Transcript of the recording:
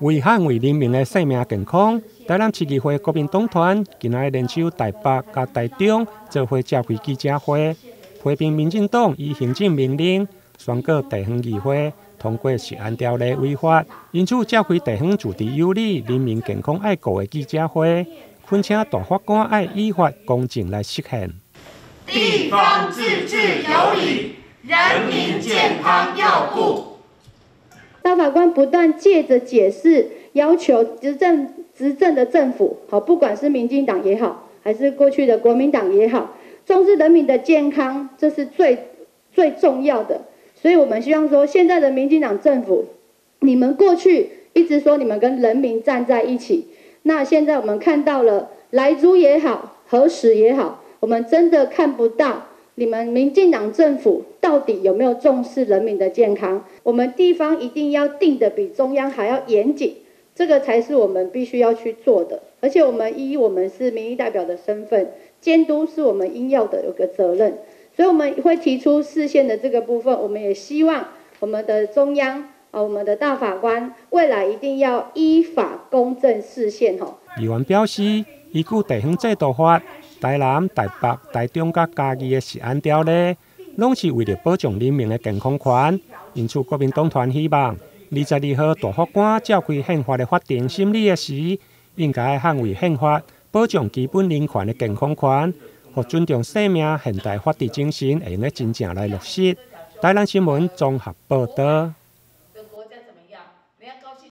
为捍卫人民的生命健康，台南市议会国民党团今日联手台北、甲台中做伙召开记者会，批评民进党以行政命令宣告地方议会通过食安条例违法，因此召开地方主题有理、人民健康爱国的记者会，恳请大法官爱依法公正来实现。地方自治有理，人民健康要顾。大法官不断借着解释，要求执政执政的政府，好，不管是民进党也好，还是过去的国民党也好，重视人民的健康，这是最最重要的。所以我们希望说，现在的民进党政府，你们过去一直说你们跟人民站在一起，那现在我们看到了来租也好，核实也好，我们真的看不到。你们民进党政府到底有没有重视人民的健康？我们地方一定要定的比中央还要严谨，这个才是我们必须要去做的。而且我们依我们是民意代表的身份，监督是我们应要的有个责任，所以我们会提出视线的这个部分，我们也希望我们的中央啊，我们的大法官未来一定要依法公正视线吼。议员表示，依据地方制度法。台南、台北、台中、甲嘉义的食安条例，拢是为了保障人民的健康权。因此，国民党团希望二十二号大法官召开宪法的法定审理的时，应该捍卫宪法，保障基本人权的健康权，和尊重生命现代法治精神，会用真正来落实。台南新闻综合报道。